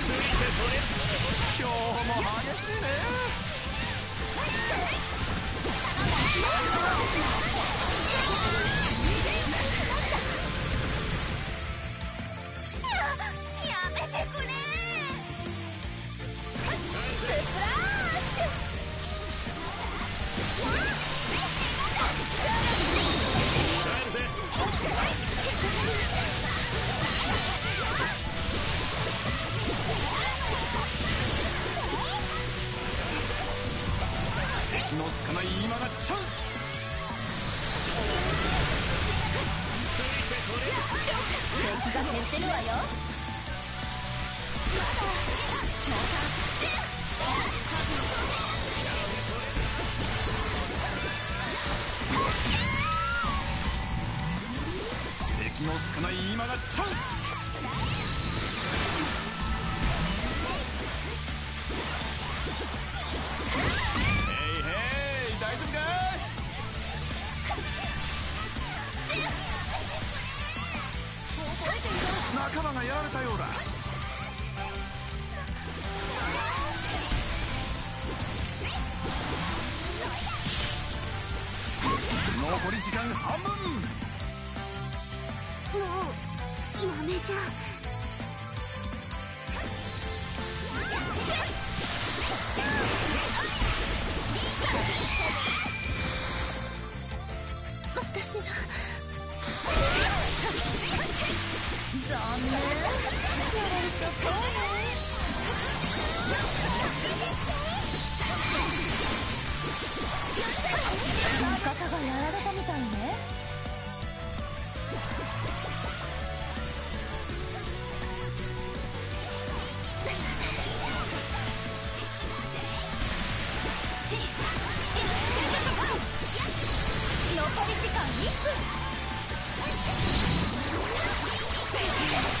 やめてくれ。敵の少ない今がチャンス敵が減ってるわよ敵の少ない今がチャンス仲間がやられたようだ。残り時間半分。もうやめじゃ私が残念やられちゃったね味方がやられたみたいね残り時間1分。Face me up!